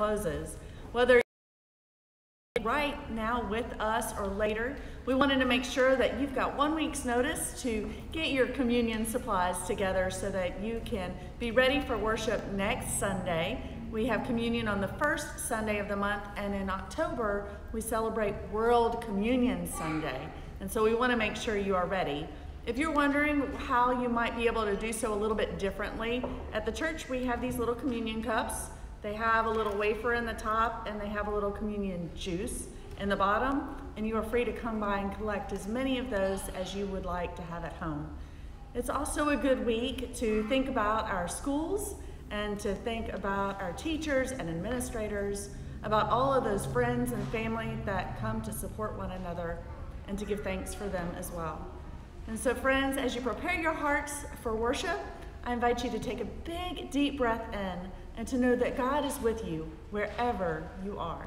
closes. Whether right now with us or later, we wanted to make sure that you've got one week's notice to get your communion supplies together so that you can be ready for worship next Sunday. We have communion on the first Sunday of the month, and in October, we celebrate World Communion Sunday. And so we want to make sure you are ready. If you're wondering how you might be able to do so a little bit differently, at the church we have these little communion cups. They have a little wafer in the top and they have a little communion juice in the bottom, and you are free to come by and collect as many of those as you would like to have at home. It's also a good week to think about our schools and to think about our teachers and administrators, about all of those friends and family that come to support one another and to give thanks for them as well. And so, friends, as you prepare your hearts for worship, I invite you to take a big, deep breath in and to know that God is with you wherever you are.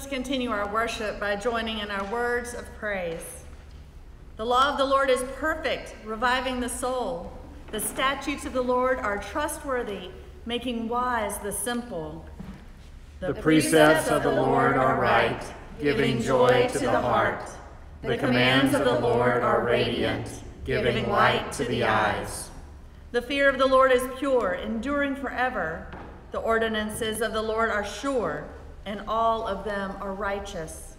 Let us continue our worship by joining in our words of praise. The law of the Lord is perfect, reviving the soul. The statutes of the Lord are trustworthy, making wise the simple. The precepts of the Lord are right, giving joy to the heart. The commands of the Lord are radiant, giving light to the eyes. The fear of the Lord is pure, enduring forever. The ordinances of the Lord are sure and all of them are righteous.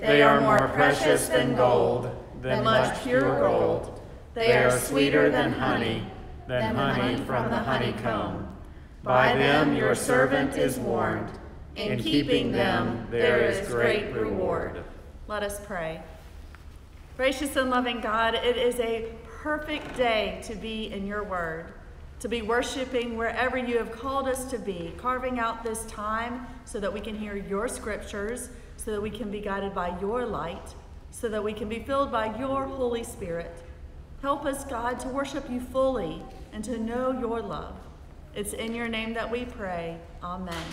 They are more precious than gold, than much pure gold. They are sweeter than honey, than honey from the honeycomb. By them your servant is warned. In keeping them there is great reward. Let us pray. Gracious and loving God, it is a perfect day to be in your word to be worshiping wherever you have called us to be, carving out this time so that we can hear your scriptures, so that we can be guided by your light, so that we can be filled by your Holy Spirit. Help us, God, to worship you fully and to know your love. It's in your name that we pray. Amen.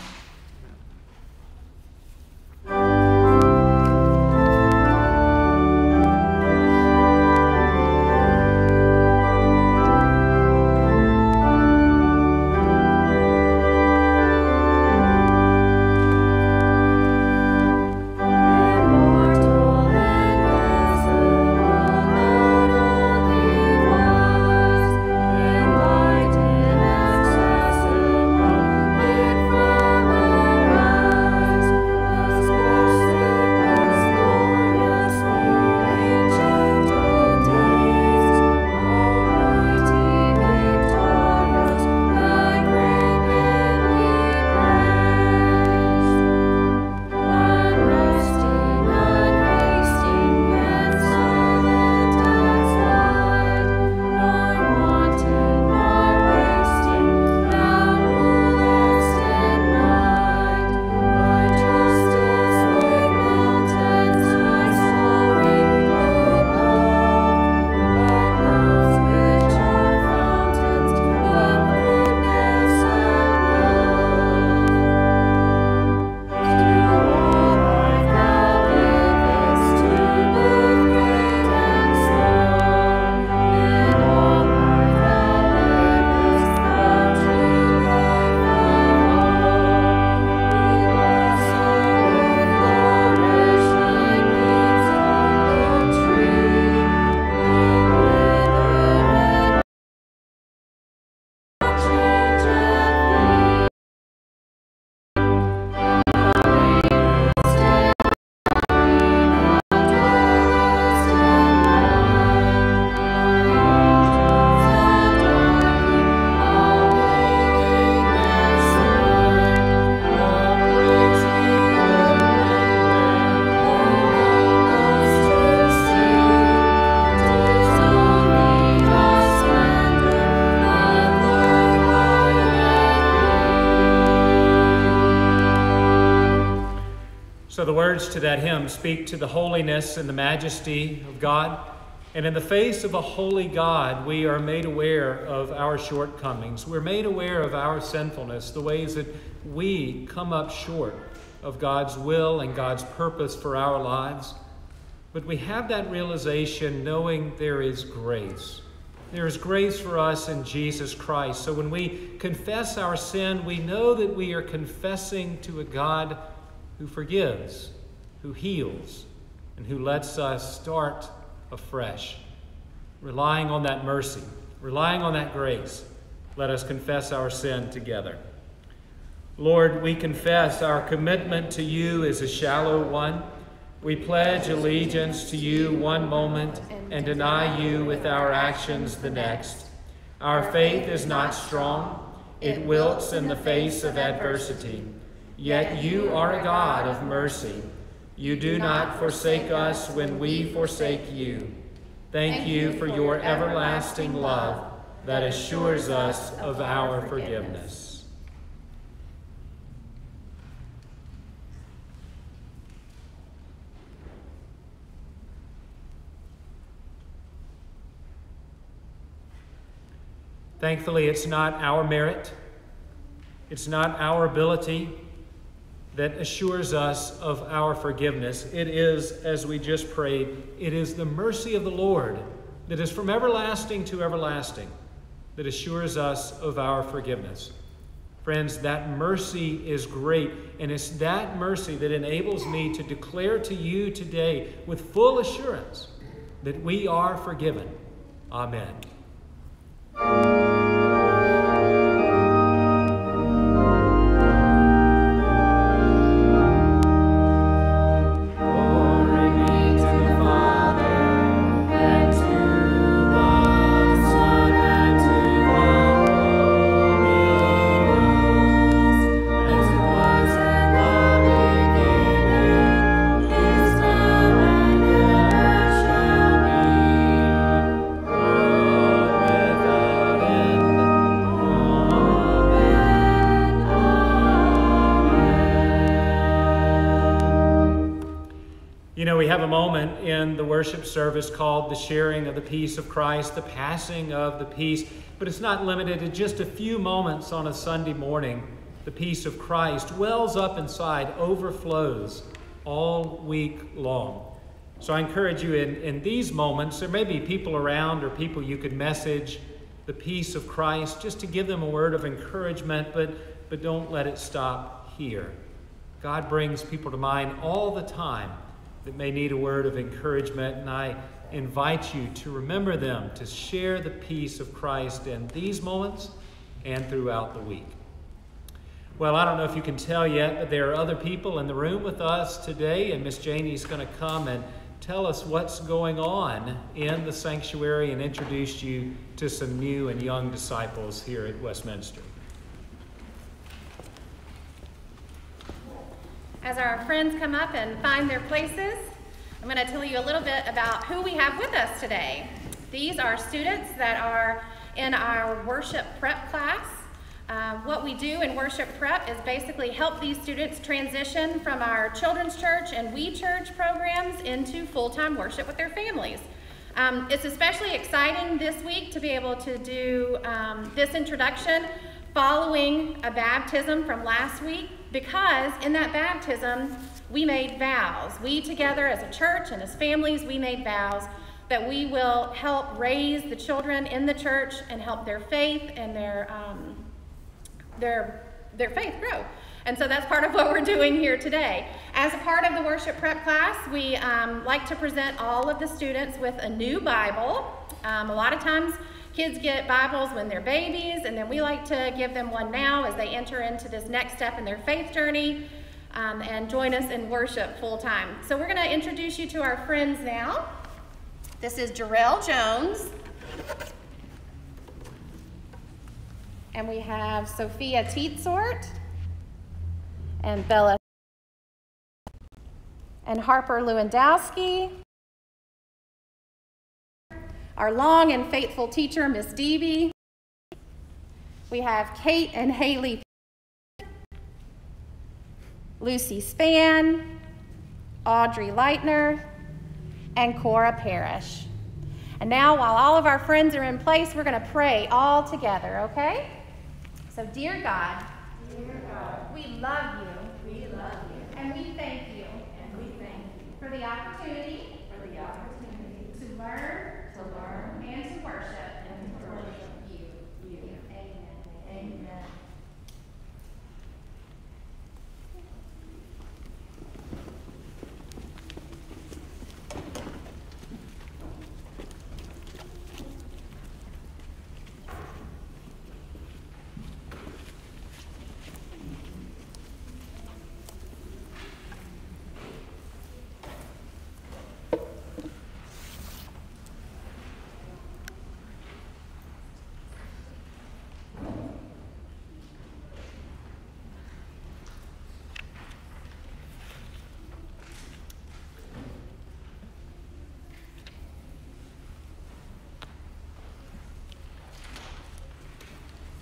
That hymn speak to the holiness and the majesty of God. And in the face of a holy God, we are made aware of our shortcomings. We're made aware of our sinfulness, the ways that we come up short of God's will and God's purpose for our lives. But we have that realization knowing there is grace. There is grace for us in Jesus Christ. So when we confess our sin, we know that we are confessing to a God who forgives, who heals, and who lets us start afresh. Relying on that mercy, relying on that grace, let us confess our sin together. Lord, we confess our commitment to you is a shallow one. We pledge allegiance to you one moment and deny you with our actions the next. Our faith is not strong, it wilts in the face of adversity. Yet you are a God of mercy. You do not forsake us when we forsake you. Thank you for your everlasting love that assures us of our forgiveness. Thankfully, it's not our merit, it's not our ability that assures us of our forgiveness. It is, as we just prayed, it is the mercy of the Lord that is from everlasting to everlasting that assures us of our forgiveness. Friends, that mercy is great, and it's that mercy that enables me to declare to you today with full assurance that we are forgiven. Amen. Worship service called the sharing of the peace of Christ, the passing of the peace. But it's not limited to just a few moments on a Sunday morning. The peace of Christ wells up inside, overflows all week long. So I encourage you in, in these moments, there may be people around or people you could message the peace of Christ just to give them a word of encouragement, but, but don't let it stop here. God brings people to mind all the time that may need a word of encouragement, and I invite you to remember them, to share the peace of Christ in these moments and throughout the week. Well, I don't know if you can tell yet, but there are other people in the room with us today, and Miss Janie's going to come and tell us what's going on in the sanctuary and introduce you to some new and young disciples here at Westminster. As our friends come up and find their places, I'm going to tell you a little bit about who we have with us today. These are students that are in our worship prep class. Uh, what we do in worship prep is basically help these students transition from our children's church and we church programs into full-time worship with their families. Um, it's especially exciting this week to be able to do um, this introduction following a baptism from last week because in that baptism, we made vows. We together as a church and as families, we made vows that we will help raise the children in the church and help their faith and their, um, their, their faith grow. And so that's part of what we're doing here today. As a part of the worship prep class, we um, like to present all of the students with a new Bible. Um, a lot of times Kids get Bibles when they're babies, and then we like to give them one now as they enter into this next step in their faith journey um, and join us in worship full time. So we're going to introduce you to our friends now. This is Jarrell Jones. And we have Sophia Teetsort and Bella and Harper Lewandowski our long and faithful teacher, Miss Deeby. We have Kate and Haley, Lucy Span, Audrey Leitner, and Cora Parrish. And now, while all of our friends are in place, we're going to pray all together, okay? So, dear God, dear God we love you. We love you. And we thank you. And we thank you for the opportunity for the opportunity to learn and to worship and to worship you. you. Amen. Amen.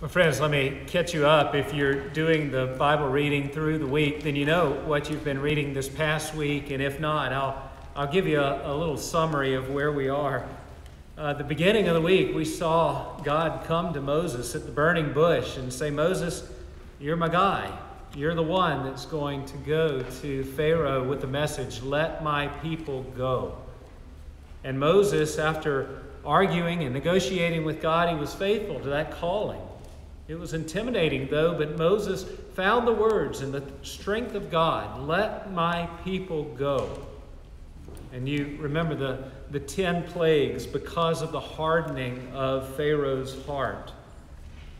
Well, friends, let me catch you up. If you're doing the Bible reading through the week, then you know what you've been reading this past week. And if not, I'll, I'll give you a, a little summary of where we are. Uh, the beginning of the week, we saw God come to Moses at the burning bush and say, Moses, you're my guy. You're the one that's going to go to Pharaoh with the message, let my people go. And Moses, after arguing and negotiating with God, he was faithful to that calling. It was intimidating, though, but Moses found the words in the strength of God let my people go. And you remember the, the ten plagues because of the hardening of Pharaoh's heart.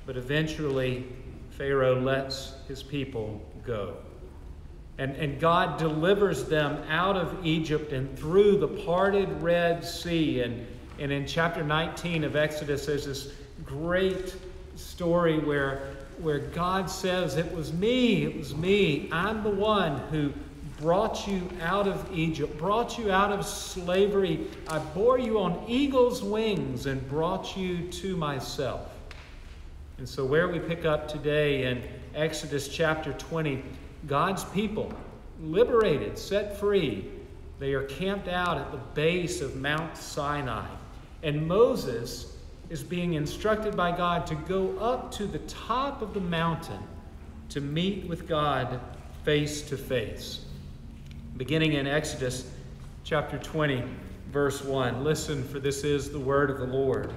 But eventually, Pharaoh lets his people go. And, and God delivers them out of Egypt and through the parted Red Sea. And, and in chapter 19 of Exodus, there's this great story where, where God says, It was me, it was me. I'm the one who brought you out of Egypt, brought you out of slavery. I bore you on eagle's wings and brought you to myself. And so, where we pick up today in Exodus chapter 20, God's people, liberated, set free, they are camped out at the base of Mount Sinai. And Moses is being instructed by God to go up to the top of the mountain to meet with God face to face. Beginning in Exodus chapter 20, verse 1. Listen, for this is the word of the Lord.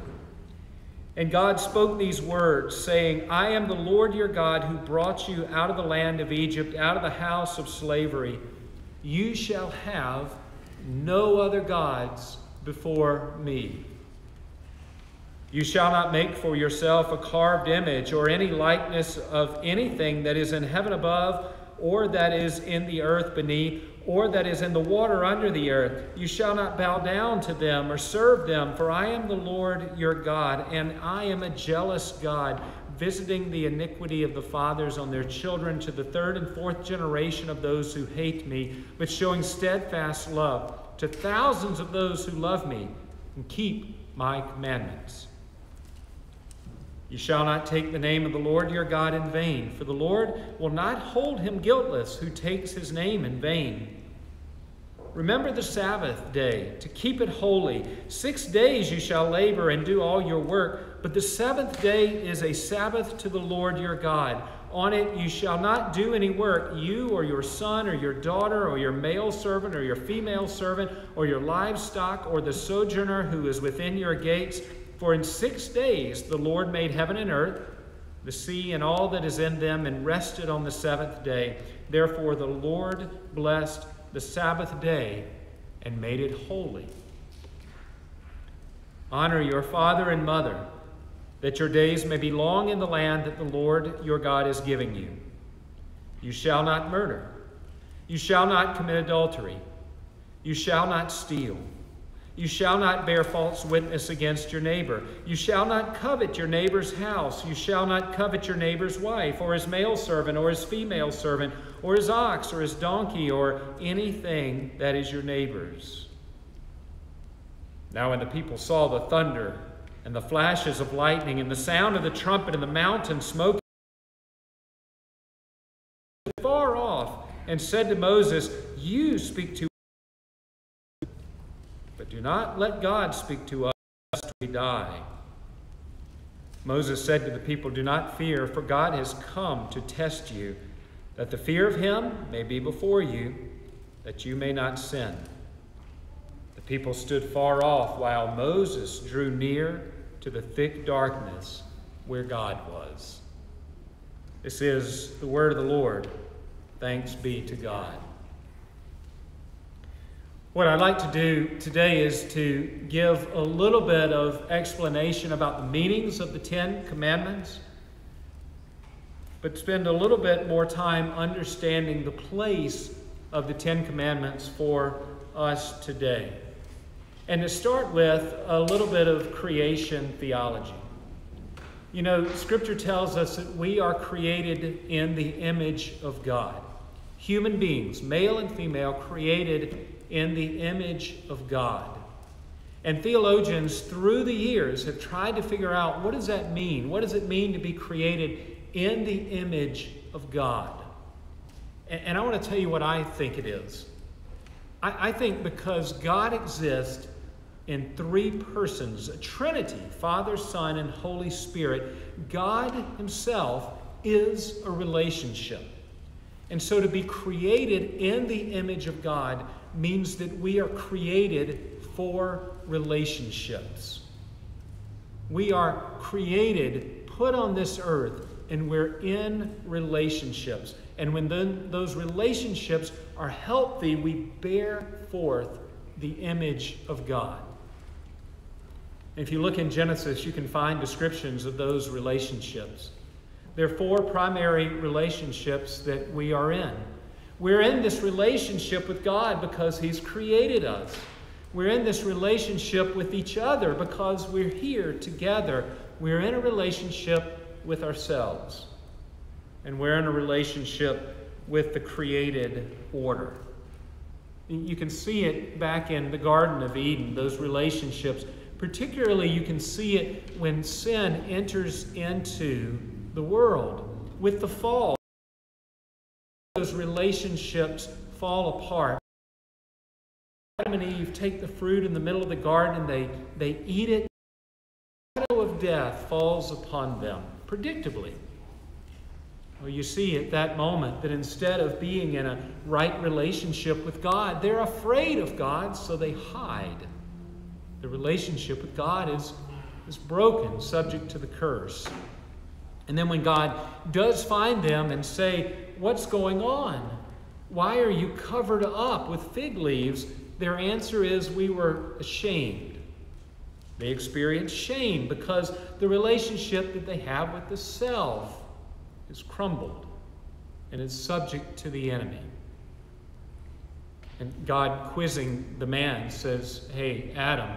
And God spoke these words, saying, I am the Lord your God who brought you out of the land of Egypt, out of the house of slavery. You shall have no other gods before me. You shall not make for yourself a carved image or any likeness of anything that is in heaven above, or that is in the earth beneath, or that is in the water under the earth. You shall not bow down to them or serve them, for I am the Lord your God, and I am a jealous God, visiting the iniquity of the fathers on their children to the third and fourth generation of those who hate me, but showing steadfast love to thousands of those who love me and keep my commandments. You shall not take the name of the Lord your God in vain, for the Lord will not hold him guiltless who takes his name in vain. Remember the Sabbath day to keep it holy. Six days you shall labor and do all your work, but the seventh day is a Sabbath to the Lord your God. On it you shall not do any work, you or your son or your daughter or your male servant or your female servant or your livestock or the sojourner who is within your gates for in six days the Lord made heaven and earth, the sea and all that is in them, and rested on the seventh day. Therefore the Lord blessed the Sabbath day and made it holy. Honor your father and mother, that your days may be long in the land that the Lord your God is giving you. You shall not murder. You shall not commit adultery. You shall not steal. You shall not bear false witness against your neighbor. You shall not covet your neighbor's house. You shall not covet your neighbor's wife, or his male servant, or his female servant, or his ox, or his donkey, or anything that is your neighbor's. Now, when the people saw the thunder, and the flashes of lightning, and the sound of the trumpet, and the mountain smoking far off, and said to Moses, You speak to Do not let God speak to us lest we die. Moses said to the people, Do not fear, for God has come to test you, that the fear of him may be before you, that you may not sin. The people stood far off while Moses drew near to the thick darkness where God was. This is the word of the Lord. Thanks be to God. What I'd like to do today is to give a little bit of explanation about the meanings of the Ten Commandments, but spend a little bit more time understanding the place of the Ten Commandments for us today. And to start with a little bit of creation theology. You know, Scripture tells us that we are created in the image of God. Human beings, male and female, created in the image of God. And theologians through the years have tried to figure out what does that mean? What does it mean to be created in the image of God? And, I want to tell you what I think it is. I, think because God exists in three persons, a Trinity, Father, Son, and Holy Spirit, God Himself is a relationship. And so to be created in the image of God means that we are created for relationships. We are created, put on this earth, and we're in relationships. And when then those relationships are healthy, we bear forth the image of God. If you look in Genesis, you can find descriptions of those relationships. There are four primary relationships that we are in. We're in this relationship with God because He's created us. We're in this relationship with each other because we're here together. We're in a relationship with ourselves. And we're in a relationship with the created order. You can see it back in the Garden of Eden, those relationships. Particularly, you can see it when sin enters into the world with the fall those relationships fall apart. Adam and Eve take the fruit in the middle of the garden and they, they eat it. The shadow of death falls upon them, predictably. Well, you see at that moment that instead of being in a right relationship with God, they're afraid of God, so they hide. The relationship with God is, is broken, subject to the curse. And then when God does find them and say, What's going on? Why are you covered up with fig leaves? Their answer is, We were ashamed. They experience shame because the relationship that they have with the self is crumbled and is subject to the enemy. And God, quizzing the man, says, Hey, Adam,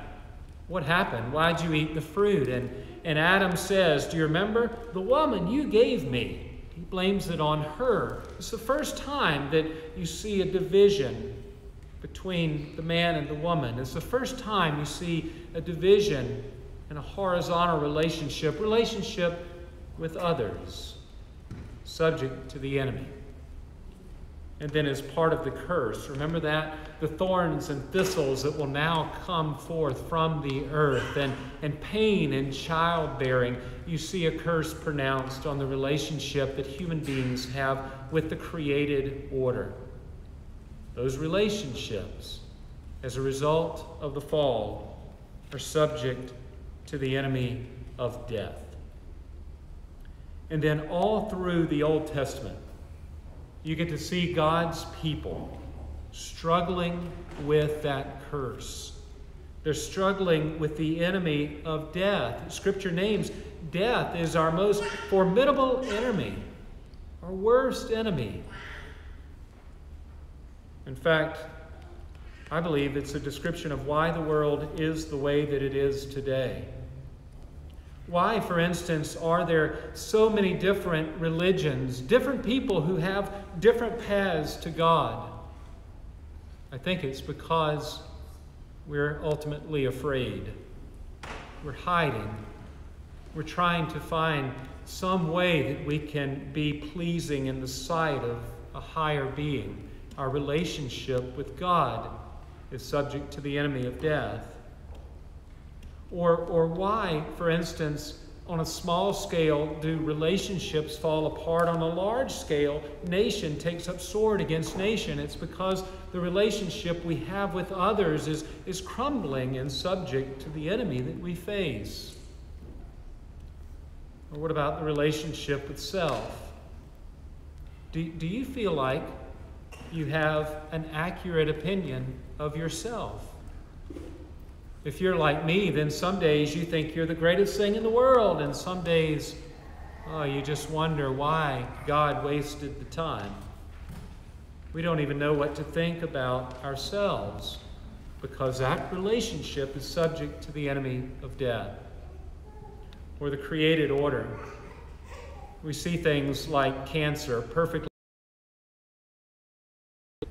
what happened? Why'd you eat the fruit? And, and Adam says, Do you remember? The woman you gave me. He blames it on her. It's the first time that you see a division between the man and the woman. It's the first time you see a division in a horizontal relationship, relationship with others, subject to the enemy. And then, as part of the curse, remember that? The thorns and thistles that will now come forth from the earth, and, and pain and childbearing. You see a curse pronounced on the relationship that human beings have with the created order. Those relationships, as a result of the fall, are subject to the enemy of death. And then, all through the Old Testament, you get to see God's people struggling with that curse. They're struggling with the enemy of death. Scripture names death is our most formidable enemy, our worst enemy. In fact, I believe it's a description of why the world is the way that it is today. Why, for instance, are there so many different religions, different people who have different paths to God? I think it's because we're ultimately afraid. We're hiding. We're trying to find some way that we can be pleasing in the sight of a higher being. Our relationship with God is subject to the enemy of death? Or, or why, for instance, on a small scale, do relationships fall apart? On a large scale, nation takes up sword against nation. It's because the relationship we have with others is, is crumbling and subject to the enemy that we face. Or what about the relationship with self? Do, do you feel like you have an accurate opinion of yourself? If you're like me, then some days you think you're the greatest thing in the world, and some days, oh, you just wonder why God wasted the time. We don't even know what to think about ourselves because that relationship is subject to the enemy of death or the created order. We see things like cancer perfectly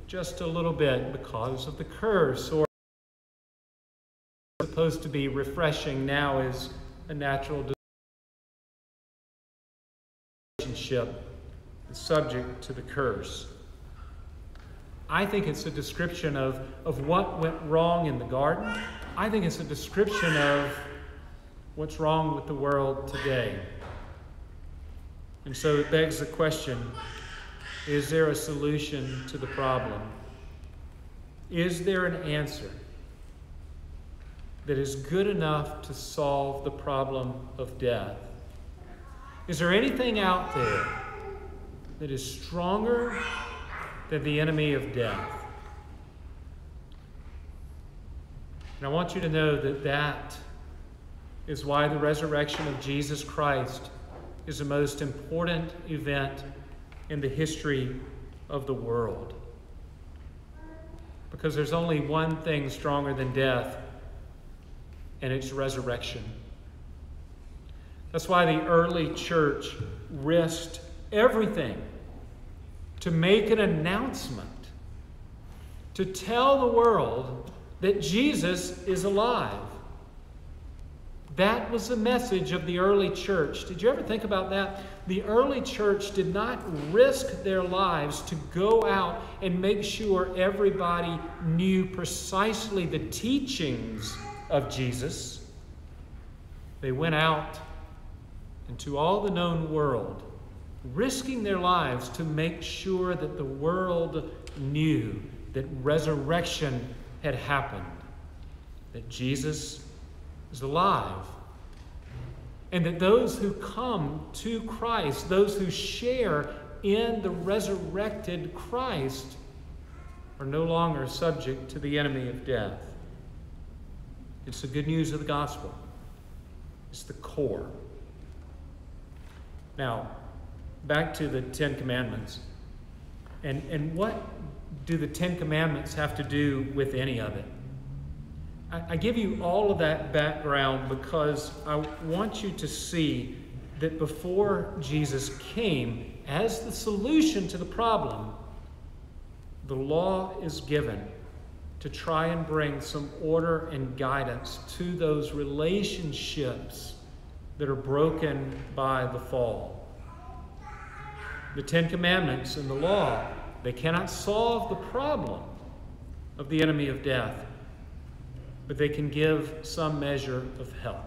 just a little bit because of the curse or supposed to be refreshing now is a natural relationship subject to the curse. I think it's a description of, of what went wrong in the garden. I think it's a description of what's wrong with the world today. And so it begs the question is there a solution to the problem? Is there an answer? That is good enough to solve the problem of death? Is there anything out there that is stronger than the enemy of death? And I want you to know that that is why the resurrection of Jesus Christ is the most important event in the history of the world. Because there's only one thing stronger than death, and its resurrection. That's why the early church risked everything to make an announcement, to tell the world that Jesus is alive. That was the message of the early church. Did you ever think about that? The early church did not risk their lives to go out and make sure everybody knew precisely the teachings of Jesus, they went out into all the known world, risking their lives to make sure that the world knew that resurrection had happened, that Jesus is alive, and that those who come to Christ, those who share in the resurrected Christ, are no longer subject to the enemy of death. It's the good news of the gospel, it's the core. Now, back to the Ten Commandments. And, and what do the Ten Commandments have to do with any of it? I, I give you all of that background because I want you to see that before Jesus came, as the solution to the problem, the law is given to try and bring some order and guidance to those relationships that are broken by the fall. The Ten Commandments and the law, they cannot solve the problem of the enemy of death, but they can give some measure of help.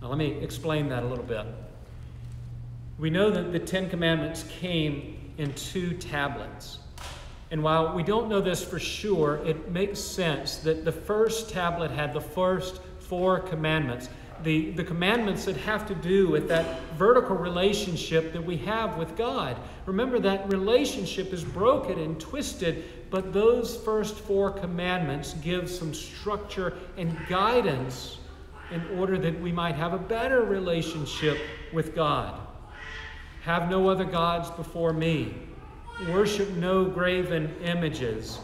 Now, let me explain that a little bit. We know that the Ten Commandments came in two tablets. And while we don't know this for sure, it makes sense that the first tablet had the first four commandments. The, the commandments that have to do with that vertical relationship that we have with God. Remember, that relationship is broken and twisted, but those first four commandments give some structure and guidance in order that we might have a better relationship with God. Have no other gods before me. Worship no graven images.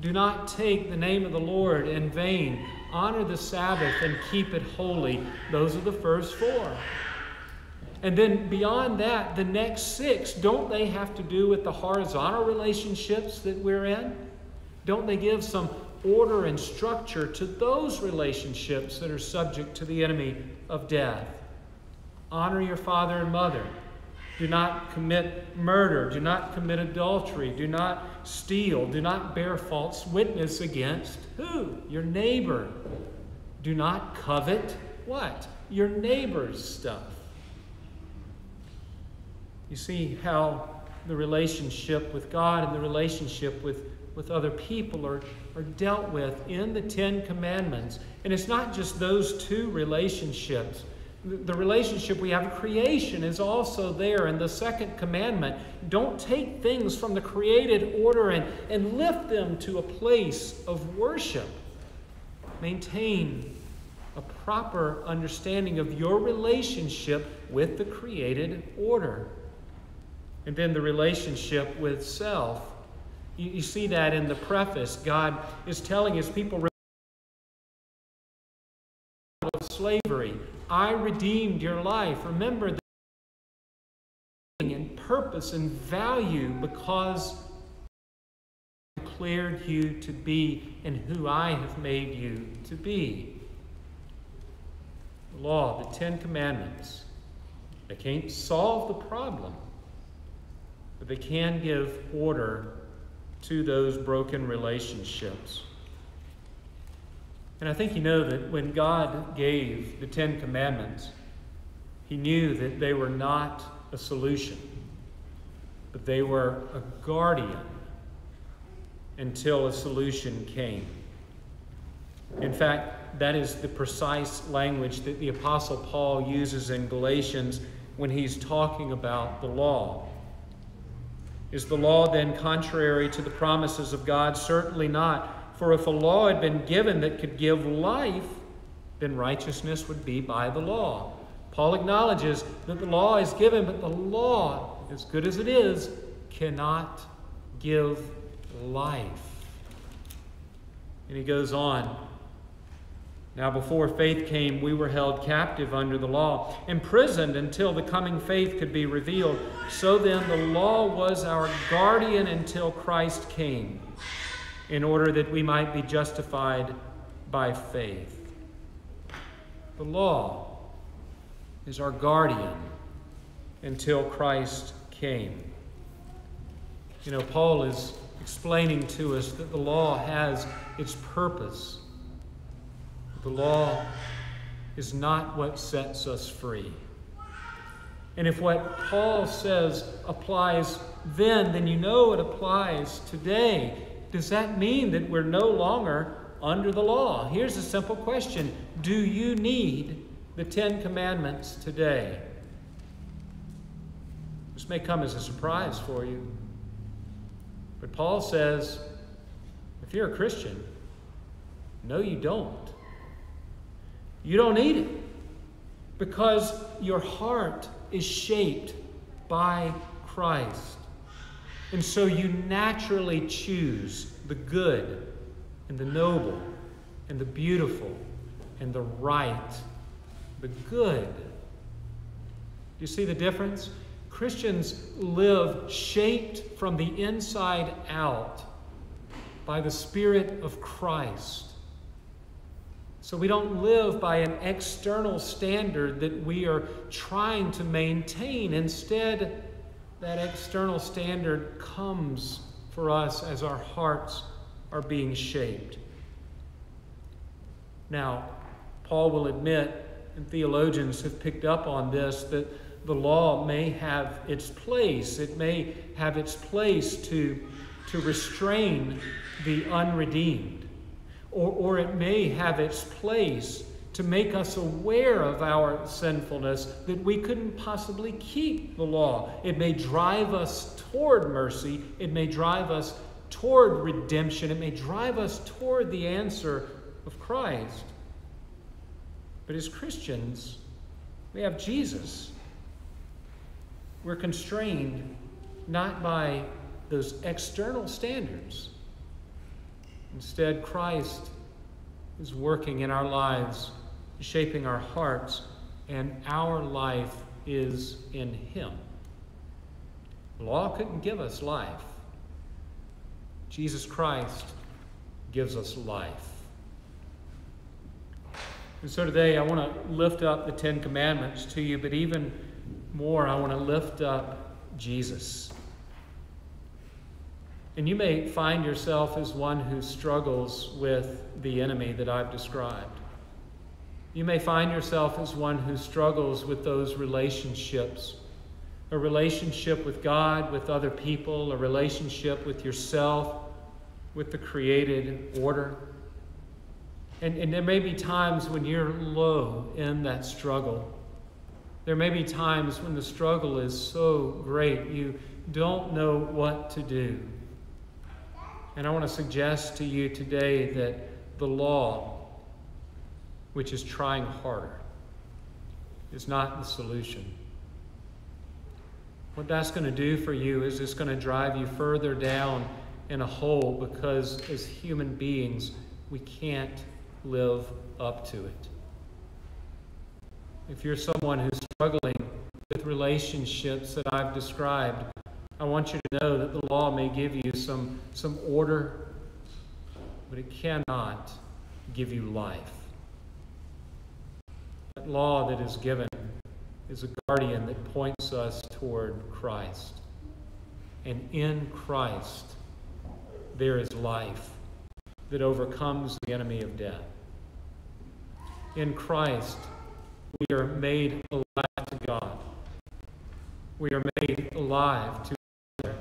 Do not take the name of the Lord in vain. Honor the Sabbath and keep it holy. Those are the first four. And then beyond that, the next six, don't they have to do with the horizontal relationships that we're in? Don't they give some order and structure to those relationships that are subject to the enemy of death? Honor your father and mother. Do not commit murder. Do not commit adultery. Do not steal. Do not bear false witness against who? Your neighbor. Do not covet what? Your neighbor's stuff. You see how the relationship with God and the relationship with, with other people are, are dealt with in the Ten Commandments. And it's not just those two relationships. The relationship we have creation is also there in the second commandment. Don't take things from the created order and, and lift them to a place of worship. Maintain a proper understanding of your relationship with the created order. And then the relationship with self. You, you see that in the preface. God is telling his people of slavery. I redeemed your life. Remember the and purpose and value because I declared you to be and who I have made you to be. The law, the Ten Commandments, they can't solve the problem, but they can give order to those broken relationships. And I think you know that when God gave the Ten Commandments, He knew that they were not a solution, but they were a guardian until a solution came. In fact, that is the precise language that the Apostle Paul uses in Galatians when he's talking about the law. Is the law then contrary to the promises of God? Certainly not. For if a law had been given that could give life, then righteousness would be by the law. Paul acknowledges that the law is given, but the law, as good as it is, cannot give life. And he goes on. Now, before faith came, we were held captive under the law, imprisoned until the coming faith could be revealed. So then, the law was our guardian until Christ came in order that we might be justified by faith. The law is our guardian until Christ came. You know, Paul is explaining to us that the law has its purpose. The law is not what sets us free. And if what Paul says applies then, then you know it applies today does that mean that we're no longer under the law? Here's a simple question Do you need the Ten Commandments today? This may come as a surprise for you. But Paul says if you're a Christian, no, you don't. You don't need it because your heart is shaped by Christ. And so you naturally choose the good and the noble and the beautiful and the right, the good. Do you see the difference? Christians live shaped from the inside out by the Spirit of Christ. So we don't live by an external standard that we are trying to maintain. Instead, that external standard comes for us as our hearts are being shaped. Now, Paul will admit, and theologians have picked up on this, that the law may have its place. It may have its place to, to restrain the unredeemed, or, or it may have its place to make us aware of our sinfulness that we couldn't possibly keep the law. It may drive us toward mercy, it may drive us toward redemption, it may drive us toward the answer of Christ. But as Christians, we have Jesus. We're constrained not by those external standards. Instead, Christ is working in our lives shaping our hearts, and our life is in Him. Law couldn't give us life. Jesus Christ gives us life. And so today I want to lift up the Ten Commandments to you, but even more, I want to lift up Jesus. And you may find yourself as one who struggles with the enemy that I've described. You may find yourself as one who struggles with those relationships a relationship with God, with other people, a relationship with yourself, with the created order. And, and there may be times when you're low in that struggle. There may be times when the struggle is so great you don't know what to do. And I want to suggest to you today that the law, which is trying harder, is not the solution. What that's going to do for you is it's going to drive you further down in a hole because as human beings, we can't live up to it. If you're someone who's struggling with relationships that I've described, I want you to know that the law may give you some, some order, but it cannot give you life. That law that is given is a guardian that points us toward Christ. And in Christ, there is life that overcomes the enemy of death. In Christ, we are made alive to God. We are made alive to each.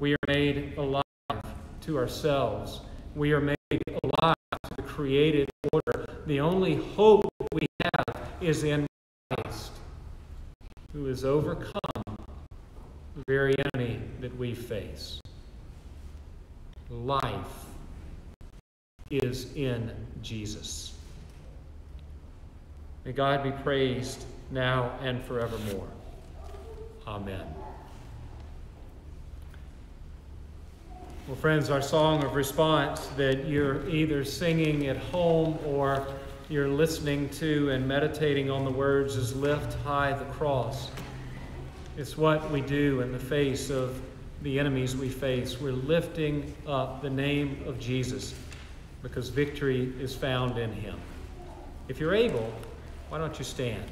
We are made alive to ourselves. We are made alive to the created order. The only hope we have is in Christ who has overcome the very enemy that we face. Life is in Jesus. May God be praised now and forevermore. Amen. Well, friends, our song of response that you're either singing at home or you're listening to and meditating on the words is lift high the cross. It's what we do in the face of the enemies we face. We're lifting up the name of Jesus because victory is found in him. If you're able, why don't you stand?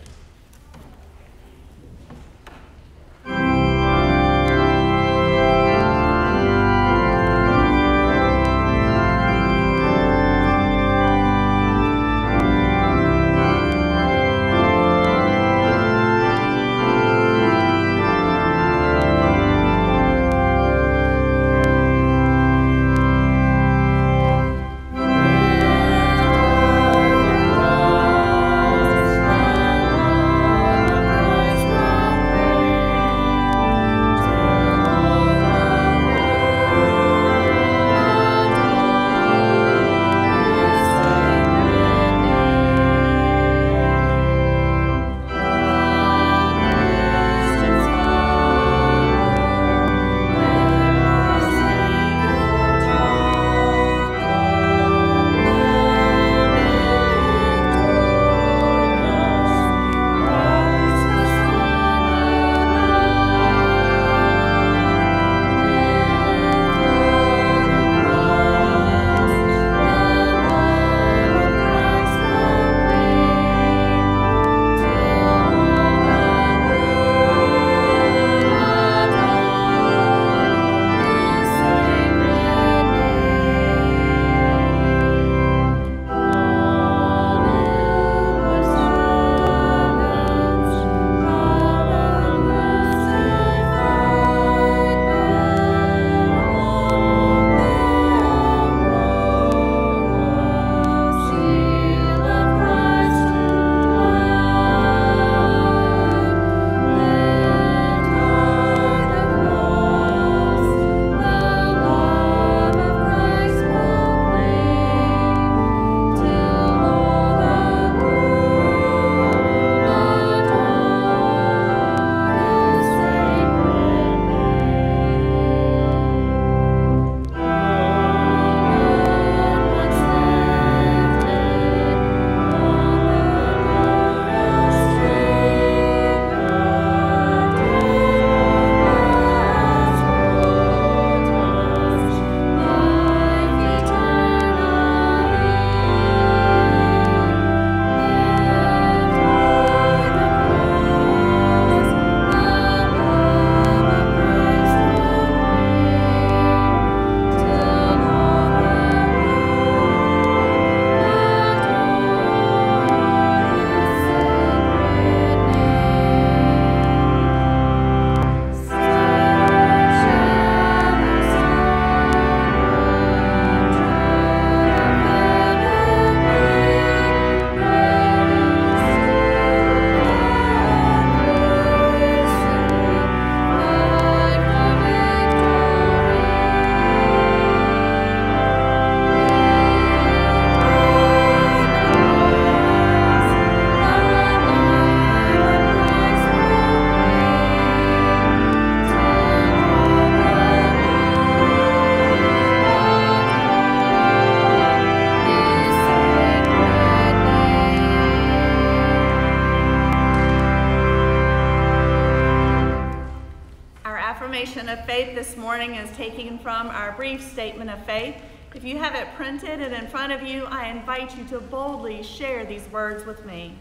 Invite you to boldly share these words with me.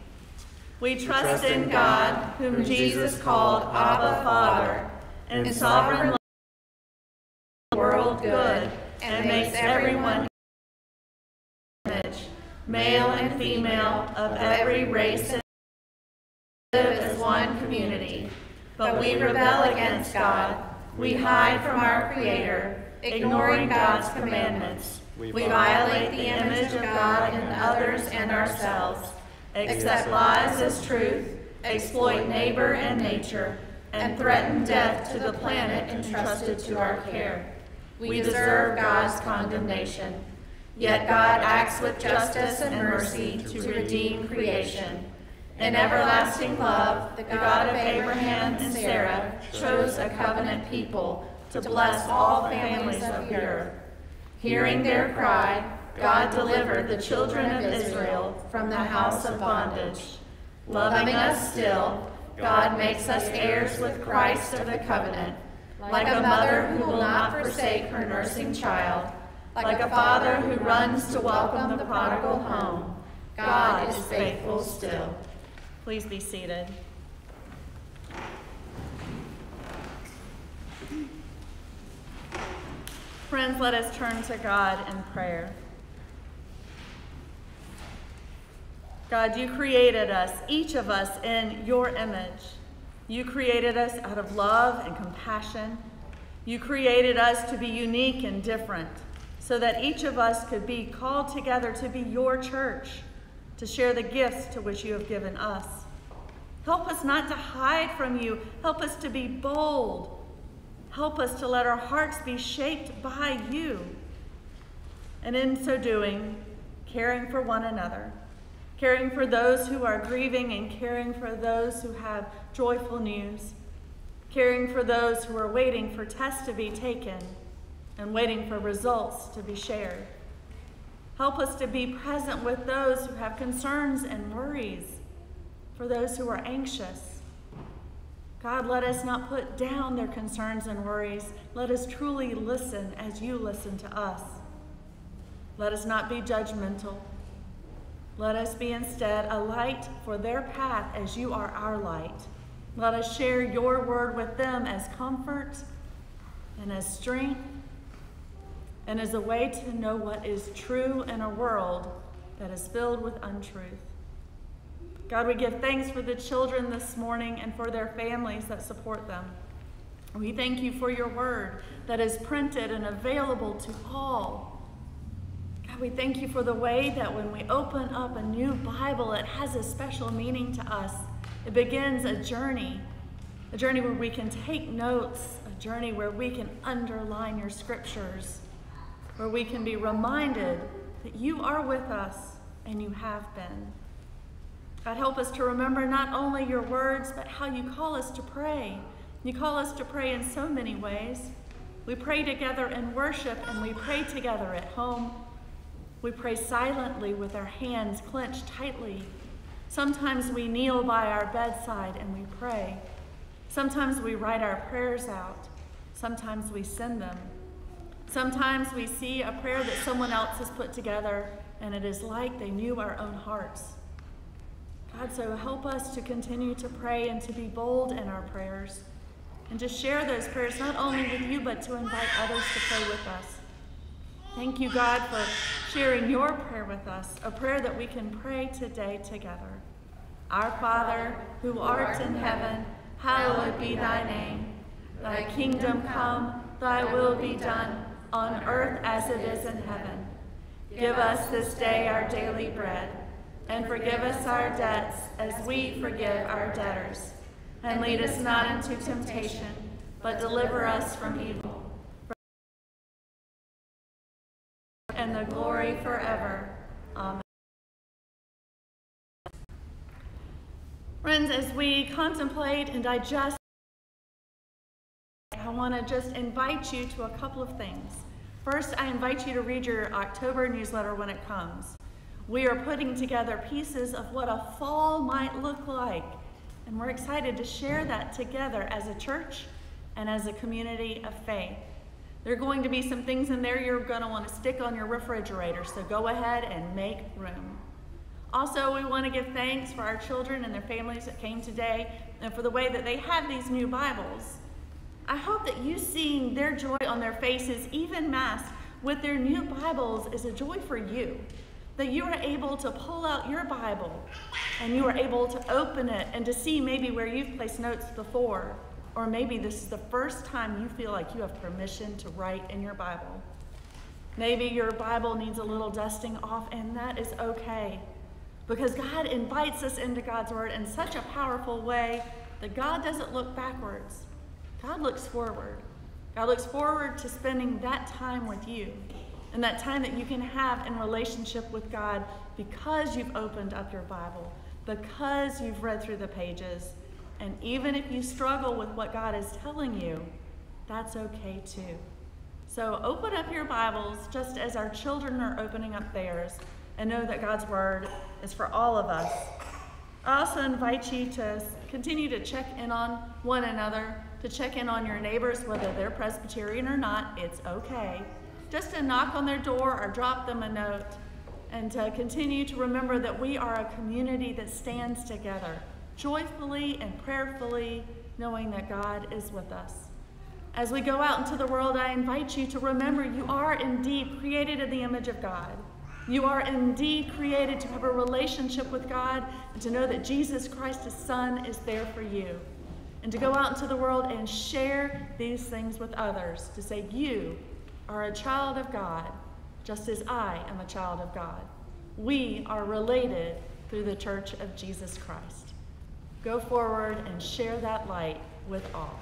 We trust in God, whom Jesus called Abba Father, and sovereign love the world good, and makes everyone image, male and female, of every race and live as one community. But we rebel against God. We hide from our Creator, ignoring God's commandments. We violate the image of God in others and ourselves, accept lies as truth, exploit neighbor and nature, and threaten death to the planet entrusted to our care. We deserve God's condemnation. Yet God acts with justice and mercy to redeem creation. In everlasting love, the God of Abraham and Sarah chose a covenant people to bless all families of the earth. Hearing their cry, God delivered the children of Israel from the house of bondage. Loving us still, God makes us heirs with Christ of the covenant. Like a mother who will not forsake her nursing child, like a father who runs to welcome the prodigal home, God is faithful still. Please be seated. Friends, let us turn to God in prayer. God, you created us, each of us, in your image. You created us out of love and compassion. You created us to be unique and different so that each of us could be called together to be your church, to share the gifts to which you have given us. Help us not to hide from you. Help us to be bold. Help us to let our hearts be shaped by you. And in so doing, caring for one another, caring for those who are grieving and caring for those who have joyful news, caring for those who are waiting for tests to be taken and waiting for results to be shared. Help us to be present with those who have concerns and worries, for those who are anxious. God, let us not put down their concerns and worries. Let us truly listen as you listen to us. Let us not be judgmental. Let us be instead a light for their path as you are our light. Let us share your word with them as comfort and as strength and as a way to know what is true in a world that is filled with untruth. God, we give thanks for the children this morning and for their families that support them. We thank you for your word that is printed and available to all. God, we thank you for the way that when we open up a new Bible, it has a special meaning to us. It begins a journey, a journey where we can take notes, a journey where we can underline your scriptures where we can be reminded that you are with us and you have been. God, help us to remember not only your words, but how you call us to pray. You call us to pray in so many ways. We pray together in worship and we pray together at home. We pray silently with our hands clenched tightly. Sometimes we kneel by our bedside and we pray. Sometimes we write our prayers out. Sometimes we send them. Sometimes we see a prayer that someone else has put together, and it is like they knew our own hearts. God, so help us to continue to pray and to be bold in our prayers, and to share those prayers not only with you, but to invite others to pray with us. Thank you, God, for sharing your prayer with us, a prayer that we can pray today together. Our Father, who art in heaven, hallowed be thy name. Thy kingdom come, thy will be done on earth as it is in heaven. Give us this day our daily bread, and forgive us our debts as we forgive our debtors. And lead us not into temptation, but deliver us from evil. And the glory forever. Amen. Friends, as we contemplate and digest, I want to just invite you to a couple of things. First, I invite you to read your October newsletter when it comes. We are putting together pieces of what a fall might look like, and we're excited to share that together as a church and as a community of faith. There are going to be some things in there you're going to want to stick on your refrigerator, so go ahead and make room. Also, we want to give thanks for our children and their families that came today and for the way that they have these new Bibles. I hope that you seeing their joy on their faces, even masked with their new Bibles, is a joy for you. That you are able to pull out your Bible and you are able to open it and to see maybe where you've placed notes before, or maybe this is the first time you feel like you have permission to write in your Bible. Maybe your Bible needs a little dusting off, and that is okay. Because God invites us into God's Word in such a powerful way that God doesn't look backwards, God looks forward. God looks forward to spending that time with you and that time that you can have in relationship with God because you've opened up your Bible, because you've read through the pages. And even if you struggle with what God is telling you, that's okay too. So open up your Bibles just as our children are opening up theirs and know that God's Word is for all of us. I also invite you to continue to check in on one another, to check in on your neighbors, whether they're Presbyterian or not, it's okay. Just to knock on their door or drop them a note, and to continue to remember that we are a community that stands together, joyfully and prayerfully, knowing that God is with us. As we go out into the world, I invite you to remember you are indeed created in the image of God. You are indeed created to have a relationship with God and to know that Jesus Christ, His Son, is there for you. And to go out into the world and share these things with others, to say, You are a child of God, just as I am a child of God. We are related through the church of Jesus Christ. Go forward and share that light with all.